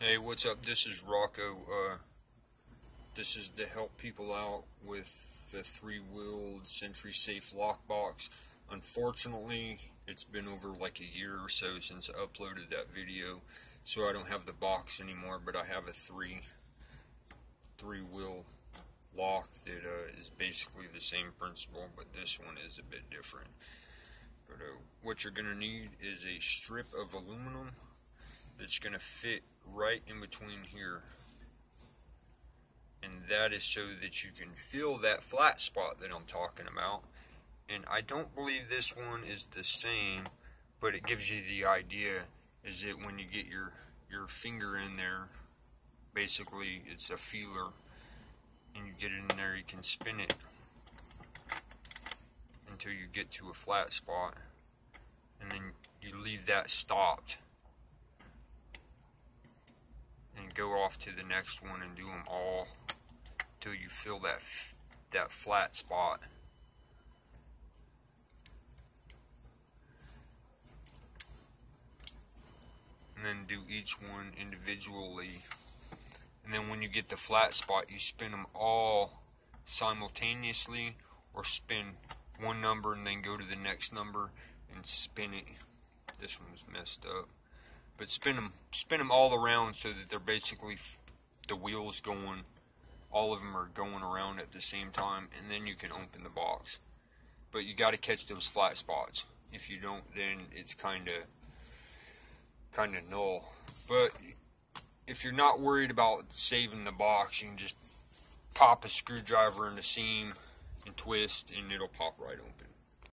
Hey, what's up? This is Rocko. Uh, this is to help people out with the three-wheeled SentrySafe lockbox. Unfortunately, it's been over like a year or so since I uploaded that video, so I don't have the box anymore, but I have a three three-wheel lock that uh, is basically the same principle, but this one is a bit different. But uh, what you're going to need is a strip of aluminum that's going to fit right in between here. And that is so that you can feel that flat spot that I'm talking about. And I don't believe this one is the same, but it gives you the idea is that when you get your, your finger in there, basically it's a feeler, and you get it in there, you can spin it until you get to a flat spot, and then you leave that stopped and go off to the next one and do them all till you fill that that flat spot. And then do each one individually. And then when you get the flat spot, you spin them all simultaneously or spin one number and then go to the next number and spin it. This one was messed up but spin them spin them all around so that they're basically the wheels going all of them are going around at the same time and then you can open the box. But you got to catch those flat spots. If you don't then it's kind of kind of null. But if you're not worried about saving the box you can just pop a screwdriver in the seam and twist and it'll pop right open